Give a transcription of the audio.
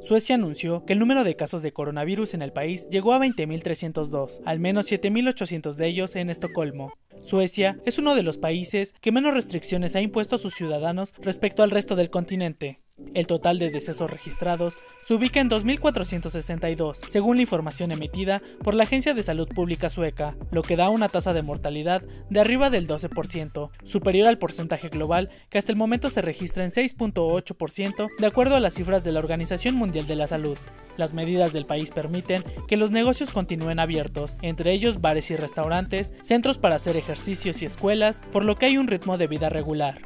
Suecia anunció que el número de casos de coronavirus en el país llegó a 20.302, al menos 7.800 de ellos en Estocolmo. Suecia es uno de los países que menos restricciones ha impuesto a sus ciudadanos respecto al resto del continente. El total de decesos registrados se ubica en 2.462, según la información emitida por la Agencia de Salud Pública sueca, lo que da una tasa de mortalidad de arriba del 12%, superior al porcentaje global que hasta el momento se registra en 6.8%, de acuerdo a las cifras de la Organización Mundial de la Salud. Las medidas del país permiten que los negocios continúen abiertos, entre ellos bares y restaurantes, centros para hacer ejercicios y escuelas, por lo que hay un ritmo de vida regular.